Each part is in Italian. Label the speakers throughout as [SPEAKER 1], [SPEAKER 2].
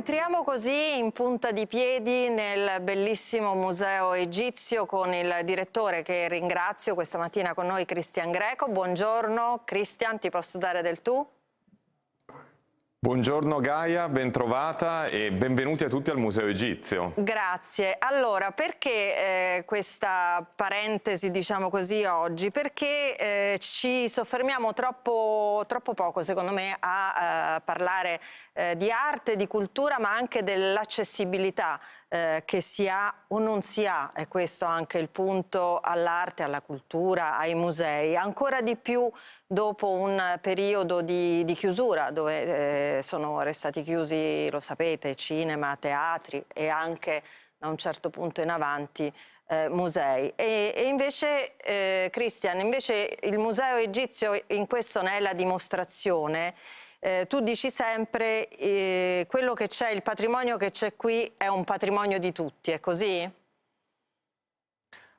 [SPEAKER 1] entriamo così in punta di piedi nel bellissimo museo egizio con il direttore che ringrazio questa mattina con noi, Cristian Greco. Buongiorno Cristian, ti posso dare del tu?
[SPEAKER 2] Buongiorno Gaia, bentrovata e benvenuti a tutti al Museo Egizio.
[SPEAKER 1] Grazie. Allora, perché eh, questa parentesi, diciamo così, oggi? Perché eh, ci soffermiamo troppo, troppo, poco, secondo me, a, eh, parlare eh, di arte, di cultura, ma anche dell'accessibilità eh, che si ha o non si ha, è questo anche il punto all'arte, alla cultura, ai musei, ancora di più dopo un periodo di, di chiusura dove eh, sono restati chiusi, lo sapete, cinema, teatri e anche da un certo punto in avanti eh, musei. E, e invece, eh, Christian, invece il museo egizio in questo ne è la dimostrazione. Eh, tu dici sempre eh, quello che c'è, il patrimonio che c'è qui è un patrimonio di tutti, è così?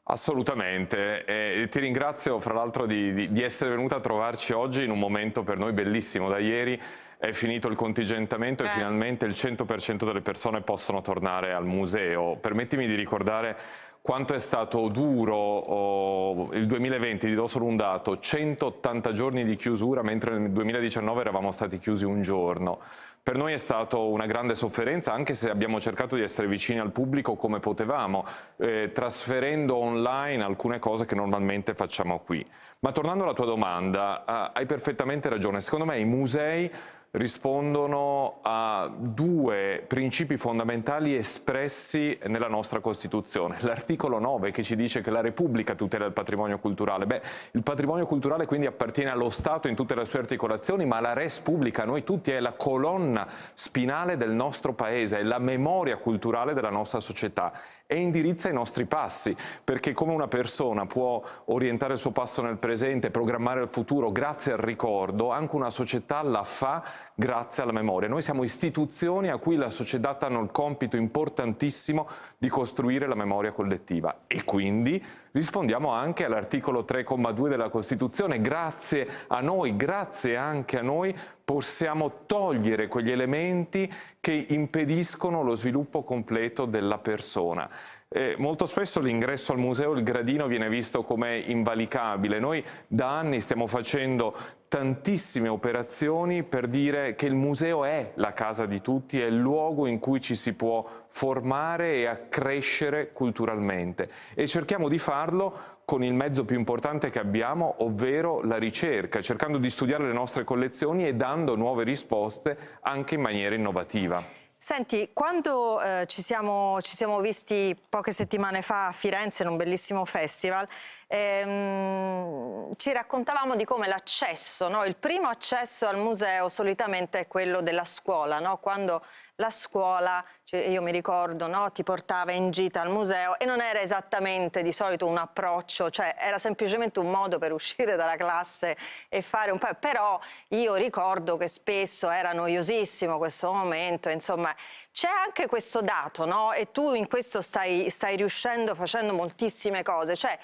[SPEAKER 2] Assolutamente, e ti ringrazio fra l'altro di, di, essere venuta a trovarci oggi in un momento per noi bellissimo. Da ieri è finito il contingentamento eh. e finalmente il 100% delle persone possono tornare al museo. Permettimi di ricordare quanto è stato duro oh, il 2020, ti do solo un dato, 180 giorni di chiusura mentre nel 2019 eravamo stati chiusi un giorno. Per noi è stata una grande sofferenza anche se abbiamo cercato di essere vicini al pubblico come potevamo, eh, trasferendo online alcune cose che normalmente facciamo qui. Ma tornando alla tua domanda, eh, hai perfettamente ragione, secondo me i musei rispondono a due principi fondamentali espressi nella nostra Costituzione. L'articolo 9 che ci dice che la Repubblica tutela il patrimonio culturale. Beh, il patrimonio culturale quindi appartiene allo Stato in tutte le sue articolazioni, ma la res pubblica, noi tutti, è la colonna spinale del nostro Paese, è la memoria culturale della nostra società e indirizza i nostri passi, perché come una persona può orientare il suo passo nel presente, programmare il futuro grazie al ricordo, anche una società la fa grazie alla memoria. Noi siamo istituzioni a cui la società hanno il compito importantissimo di costruire la memoria collettiva e quindi rispondiamo anche all'articolo 3,2 della Costituzione. Grazie a noi, grazie anche a noi, possiamo togliere quegli elementi che impediscono lo sviluppo completo della persona. Eh, molto spesso l'ingresso al museo, il gradino viene visto come invalicabile. Noi da anni stiamo facendo tantissime operazioni per dire che il museo è la casa di tutti, è il luogo in cui ci si può formare e accrescere culturalmente e cerchiamo di farlo con il mezzo più importante che abbiamo, ovvero la ricerca, cercando di studiare le nostre collezioni e dando nuove risposte anche in maniera innovativa.
[SPEAKER 1] Senti, quando eh, ci, siamo, ci, siamo, visti poche settimane fa a Firenze in un bellissimo festival, ehm, ci raccontavamo di come l'accesso, no? il primo accesso al museo solitamente è quello della scuola, no? quando la scuola, cioè io mi ricordo, no, ti portava in gita al museo e non era esattamente di solito un approccio, cioè era semplicemente un modo per uscire dalla classe e fare un po', però io ricordo che spesso era noiosissimo questo momento, insomma c'è anche questo dato, no? E tu in questo stai, stai riuscendo facendo moltissime cose, cioè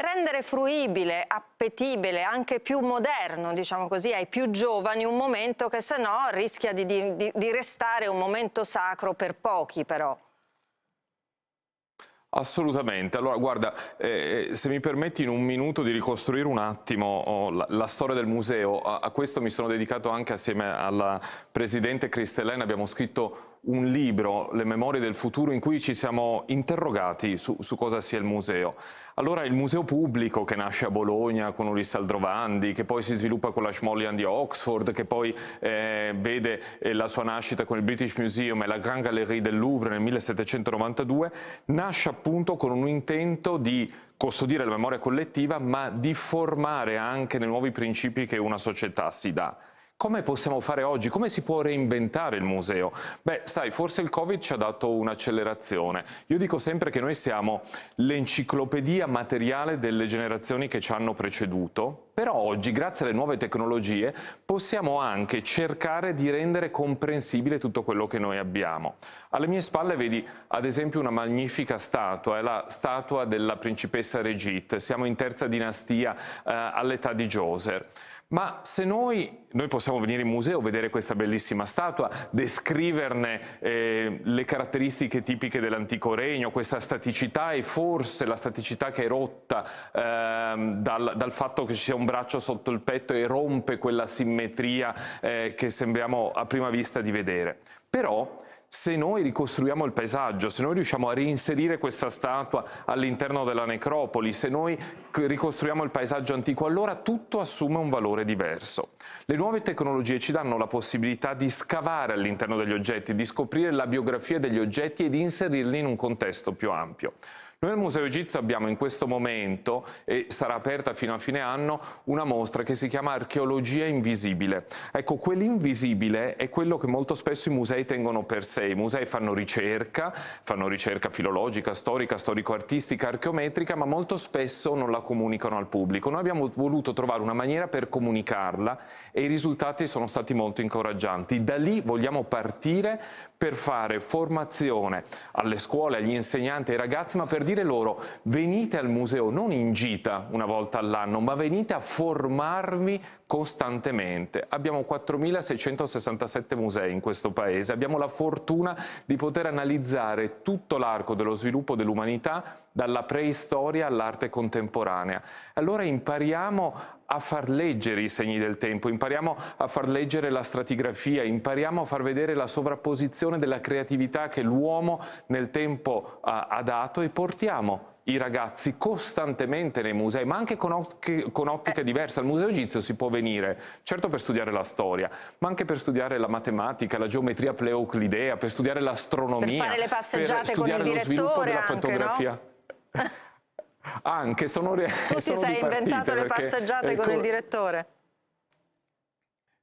[SPEAKER 1] rendere fruibile, appetibile, anche più moderno, diciamo così, ai più giovani un momento che se no rischia di, di, di restare un momento sacro per pochi però.
[SPEAKER 2] Assolutamente, allora guarda, eh, se mi permetti in un minuto di ricostruire un attimo oh, la, la, storia del museo, a, a, questo mi sono dedicato anche assieme alla Presidente Cristellena, abbiamo scritto un libro, Le memorie del futuro, in cui ci siamo interrogati su, su, cosa sia il museo. Allora il museo pubblico che nasce a Bologna con Ulisse Aldrovandi, che poi si sviluppa con la Schmollian di Oxford, che poi eh, vede eh, la sua nascita con il British Museum e la Grand Galerie del Louvre nel 1792, nasce appunto con un intento di custodire la memoria collettiva, ma di formare anche nei nuovi principi che una società si dà. Come possiamo fare oggi? Come si può reinventare il museo? Beh, sai, forse il Covid ci ha dato un'accelerazione. Io dico sempre che noi siamo l'enciclopedia materiale delle generazioni che ci hanno preceduto, però oggi, grazie alle nuove tecnologie, possiamo anche cercare di rendere comprensibile tutto quello che noi abbiamo. Alle mie spalle vedi, ad esempio, una magnifica statua, è la statua della principessa Regit. Siamo in terza dinastia eh, all'età di Djoser. Ma se noi, noi, possiamo venire in museo, vedere questa bellissima statua, descriverne eh, le caratteristiche tipiche dell'antico regno, questa staticità e forse la staticità che è rotta eh, dal, dal, fatto che ci sia un braccio sotto il petto e rompe quella simmetria eh, che sembriamo a prima vista di vedere. Però se noi ricostruiamo il paesaggio, se noi riusciamo a reinserire questa statua all'interno della necropoli, se noi ricostruiamo il paesaggio antico, allora tutto assume un valore diverso. Le nuove tecnologie ci danno la possibilità di scavare all'interno degli oggetti, di scoprire la biografia degli oggetti e di inserirli in un contesto più ampio. Noi al Museo Egizio abbiamo in questo momento, e sarà aperta fino a fine anno, una mostra che si chiama Archeologia Invisibile. Ecco, quell'invisibile è quello che molto spesso i musei tengono per sé. I musei fanno ricerca, fanno ricerca filologica, storica, storico-artistica, archeometrica, ma molto spesso non la comunicano al pubblico. Noi abbiamo voluto trovare una maniera per comunicarla e i risultati sono stati molto incoraggianti. Da lì vogliamo partire per fare formazione alle scuole, agli insegnanti, ai ragazzi, ma per dire loro venite al museo non in gita una volta all'anno, ma venite a formarvi costantemente. Abbiamo 4.667 musei in questo paese, abbiamo la fortuna di poter analizzare tutto l'arco dello sviluppo dell'umanità dalla preistoria all'arte contemporanea. Allora impariamo a far leggere i segni del tempo, impariamo a far leggere la stratigrafia, impariamo a far vedere la sovrapposizione della creatività che l'uomo nel tempo ha, ha dato e portiamo i ragazzi costantemente nei musei, ma anche con, occhi, con ottiche diverse. Al Museo Egizio si può venire, certo per studiare la storia, ma anche per studiare la matematica, la geometria pleoclidea, per studiare l'astronomia,
[SPEAKER 1] per fare le passeggiate con il direttore
[SPEAKER 2] anche, fotografia. No? Anche sono
[SPEAKER 1] Tu ti sei inventato le passeggiate con il direttore?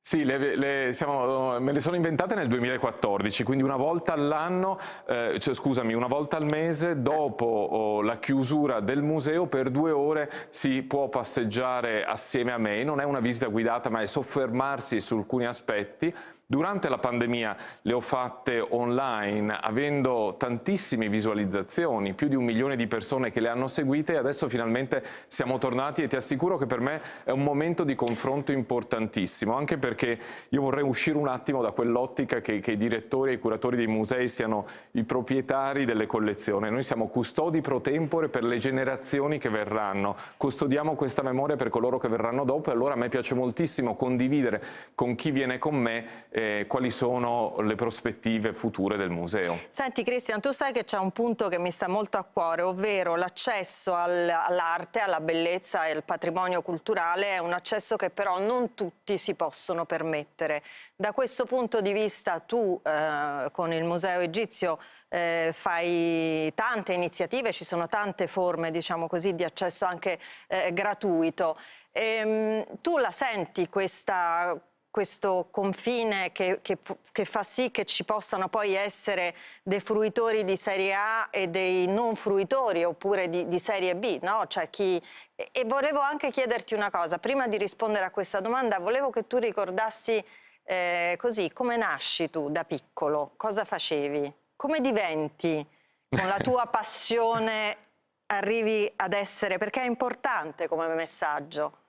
[SPEAKER 2] Sì, le, le, siamo, me le sono inventate nel 2014, quindi una volta all'anno, eh, cioè, scusami, una volta al mese dopo oh, la chiusura del museo per due ore si può passeggiare assieme a me, non è una visita guidata ma è soffermarsi su alcuni aspetti Durante la pandemia le ho fatte online, avendo tantissime visualizzazioni, più di un milione di persone che le hanno seguite e adesso finalmente siamo tornati e ti assicuro che per me è un momento di confronto importantissimo, anche perché io vorrei uscire un attimo da quell'ottica che, che i direttori e i curatori dei musei siano i proprietari delle collezioni. Noi siamo custodi pro tempore per le generazioni che verranno, custodiamo questa memoria per coloro che verranno dopo e allora a me piace moltissimo condividere con chi viene con me eh, quali sono le prospettive future del museo.
[SPEAKER 1] Senti Cristian, tu sai che c'è un punto che mi sta molto a cuore, ovvero l'accesso all'arte, alla bellezza e al patrimonio culturale è un accesso che però non tutti si possono permettere. Da questo punto di vista tu eh, con il Museo Egizio eh, fai tante iniziative, ci sono tante forme diciamo così, di accesso anche eh, gratuito. Ehm, tu la senti questa questo confine che, che, che, fa sì che ci possano poi essere dei fruitori di serie A e dei non fruitori oppure di, di serie B, no? Cioè chi... e, volevo anche chiederti una cosa, prima di rispondere a questa domanda volevo che tu ricordassi eh, così, come nasci tu da piccolo, cosa facevi, come diventi con la tua passione arrivi ad essere, perché è importante come messaggio.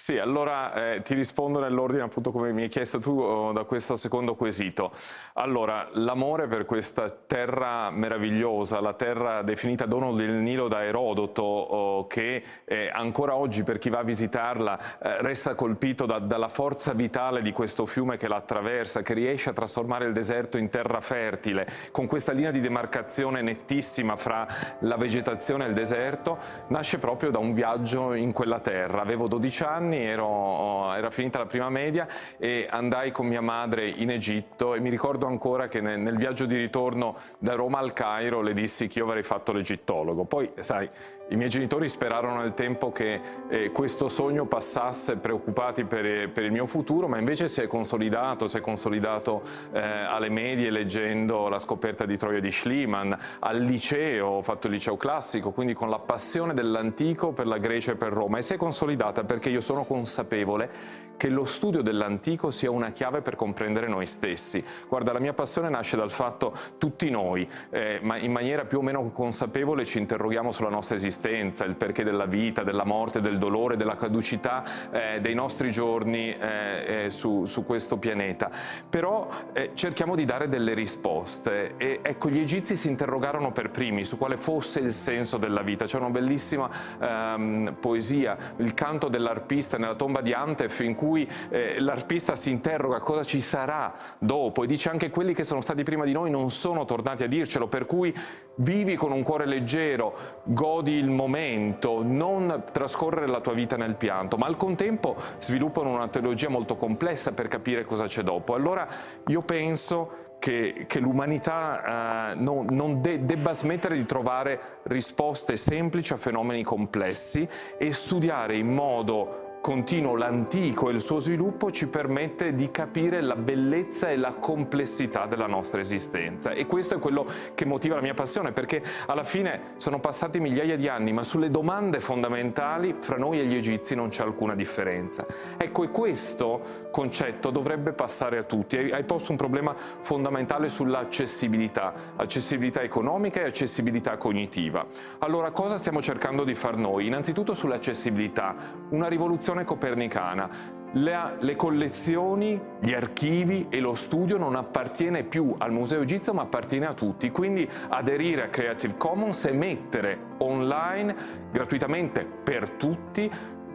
[SPEAKER 2] Sì, allora eh, ti rispondo nell'ordine appunto come mi hai chiesto tu oh, da questo secondo quesito. Allora, l'amore per questa terra meravigliosa, la terra definita dono del Nilo da Erodoto, oh, che eh, ancora oggi per chi va a visitarla eh, resta colpito da, dalla forza vitale di questo fiume che la attraversa, che riesce a trasformare il deserto in terra fertile, con questa linea di demarcazione nettissima fra la vegetazione e il deserto, nasce proprio da un viaggio in quella terra. Avevo 12 anni, anni, ero, era finita la prima media e andai con mia madre in Egitto e mi ricordo ancora che nel, nel viaggio di ritorno da Roma al Cairo le dissi che io avrei fatto l'egittologo. Poi, sai, i miei genitori sperarono nel tempo che eh, questo sogno passasse preoccupati per, per, il mio futuro, ma invece si è consolidato, si è consolidato eh, alle medie leggendo la scoperta di Troia di Schliemann, al liceo, ho fatto il liceo classico, quindi con la passione dell'antico per la Grecia e per Roma e si è consolidata perché io sono sono consapevole che lo studio dell'antico sia una chiave per comprendere noi stessi. Guarda, la mia passione nasce dal fatto tutti noi, eh, ma in maniera più o meno consapevole ci interroghiamo sulla nostra esistenza, il perché della vita, della morte, del dolore, della caducità eh, dei nostri giorni eh, eh su, su, questo pianeta. Però eh, cerchiamo di dare delle risposte e ecco, gli egizi si interrogarono per primi su quale fosse il senso della vita. C'è una bellissima ehm, poesia, il canto dell'arpista nella tomba di Antef in cui eh, l'arpista si interroga cosa ci sarà dopo e dice anche quelli che sono stati prima di noi non sono tornati a dircelo, per cui vivi con un cuore leggero, godi il momento, non trascorrere la tua vita nel pianto, ma al contempo sviluppano una teologia molto complessa per capire cosa c'è dopo. Allora io penso che, che l'umanità eh, non, non de debba smettere di trovare risposte semplici a fenomeni complessi e studiare in modo continuo l'antico e il suo sviluppo ci permette di capire la bellezza e la complessità della nostra esistenza e questo è quello che motiva la mia passione perché alla fine sono passati migliaia di anni ma sulle domande fondamentali fra noi e gli egizi non c'è alcuna differenza. Ecco e questo concetto dovrebbe passare a tutti. Hai posto un problema fondamentale sull'accessibilità, accessibilità economica e accessibilità cognitiva. Allora cosa stiamo cercando di far noi? Innanzitutto sull'accessibilità, una rivoluzione rivoluzione copernicana. Le, le, collezioni, gli archivi e lo studio non appartiene più al Museo Egizio ma appartiene a tutti, quindi aderire a Creative Commons e mettere online gratuitamente per tutti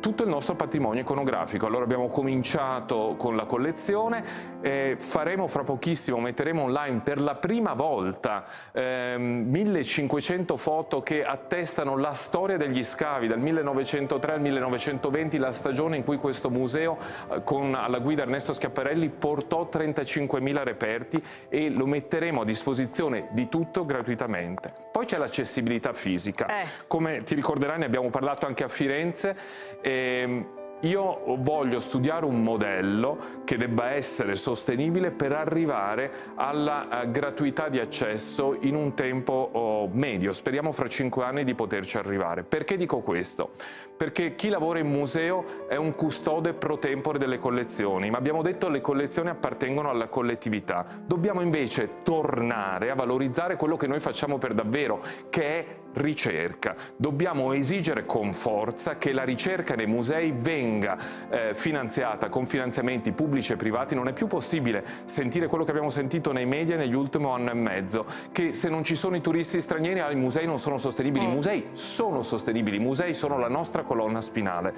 [SPEAKER 2] tutto il nostro patrimonio iconografico. Allora abbiamo cominciato con la collezione, eh, faremo fra pochissimo, metteremo online per la prima volta eh, 1500 foto che attestano la storia degli scavi dal 1903 al 1920, la stagione in cui questo museo eh, con alla guida Ernesto Schiaparelli portò 35.000 reperti e lo metteremo a disposizione di tutto gratuitamente. Poi c'è l'accessibilità fisica. Eh. Come ti ricorderai ne abbiamo parlato anche a Firenze. Eh, io voglio studiare un modello che debba essere sostenibile per arrivare alla uh, gratuità di accesso in un tempo oh, medio. Speriamo fra cinque anni di poterci arrivare. Perché dico questo? Perché chi lavora in museo è un custode pro tempore delle collezioni, ma abbiamo detto che le collezioni appartengono alla collettività. Dobbiamo invece tornare a valorizzare quello che noi facciamo per davvero, che è ricerca. Dobbiamo esigere con forza che la ricerca nei musei venga eh, finanziata con finanziamenti pubblici e privati. Non è più possibile sentire quello che abbiamo sentito nei media negli ultimi anni e mezzo, che se non ci sono i turisti stranieri ah, i musei non sono sostenibili. I mm. musei sono sostenibili, i musei sono la nostra colonna spinale.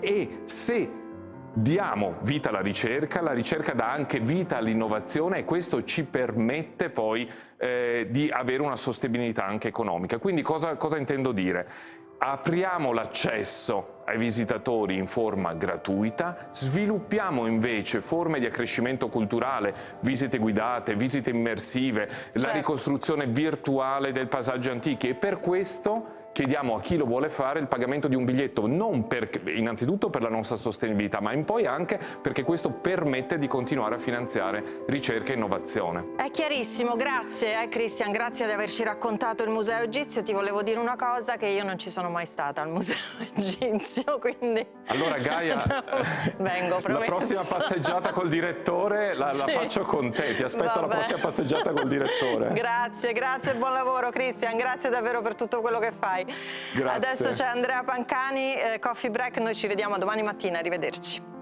[SPEAKER 2] E se diamo vita alla ricerca, la ricerca dà anche vita all'innovazione e questo ci permette poi eh, di avere una sostenibilità anche economica. Quindi cosa, cosa intendo dire? Apriamo l'accesso ai visitatori in forma gratuita, sviluppiamo invece forme di accrescimento culturale, visite guidate, visite immersive, certo. la ricostruzione virtuale del passaggio antichi e per questo chiediamo a chi lo vuole fare il pagamento di un biglietto, non per, innanzitutto per la nostra sostenibilità, ma in poi anche perché questo permette di continuare a finanziare ricerca e innovazione.
[SPEAKER 1] È chiarissimo, grazie eh, Cristian, grazie di averci raccontato il Museo Egizio. Ti volevo dire una cosa, che io non ci sono mai stata al Museo Egizio, quindi...
[SPEAKER 2] Allora Gaia, Vengo, la prossima passeggiata col direttore la, sì. la faccio con te, ti aspetto Vabbè. la prossima passeggiata col direttore.
[SPEAKER 1] Grazie, grazie, buon lavoro Cristian, grazie davvero per tutto quello che fai.
[SPEAKER 2] Grazie.
[SPEAKER 1] Adesso c'è Andrea Pancani, eh, Coffee Break, noi ci vediamo domani mattina, arrivederci.